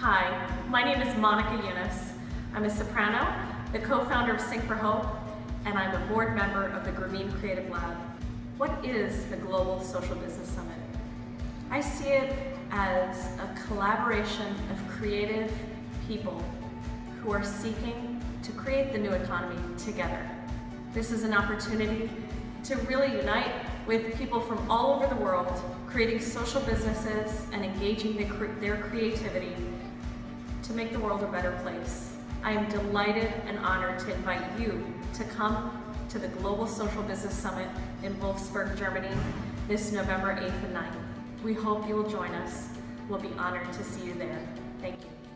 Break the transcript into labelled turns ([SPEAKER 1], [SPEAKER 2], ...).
[SPEAKER 1] Hi, my name is Monica Yunus. I'm a soprano, the co-founder of Sing for Hope, and I'm a board member of the Grameen Creative Lab. What is the Global Social Business Summit? I see it as a collaboration of creative people who are seeking to create the new economy together. This is an opportunity to really unite with people from all over the world, creating social businesses and engaging their creativity to make the world a better place. I am delighted and honored to invite you to come to the Global Social Business Summit in Wolfsburg, Germany this November 8th and 9th. We hope you will join us. We'll be honored to see you there. Thank you.